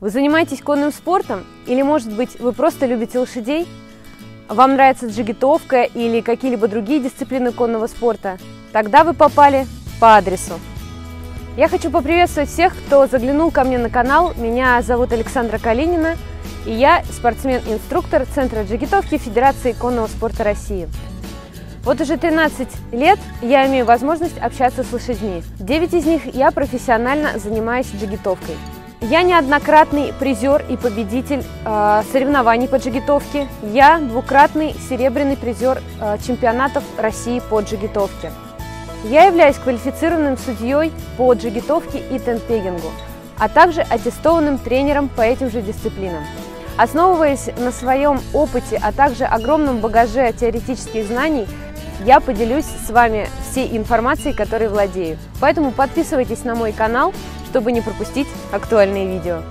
Вы занимаетесь конным спортом? Или, может быть, вы просто любите лошадей? Вам нравится джигитовка или какие-либо другие дисциплины конного спорта? Тогда вы попали по адресу. Я хочу поприветствовать всех, кто заглянул ко мне на канал. Меня зовут Александра Калинина, и я спортсмен-инструктор Центра джигитовки Федерации конного спорта России. Вот уже 13 лет я имею возможность общаться с лошадьми. 9 из них я профессионально занимаюсь джигитовкой. Я неоднократный призер и победитель э, соревнований по джигитовке. Я двукратный серебряный призер э, чемпионатов России по джигитовке. Я являюсь квалифицированным судьей по джигитовке и тенпегингу, а также аттестованным тренером по этим же дисциплинам. Основываясь на своем опыте, а также огромном багаже теоретических знаний, я поделюсь с вами всей информацией, которой владею. Поэтому подписывайтесь на мой канал, чтобы не пропустить актуальные видео.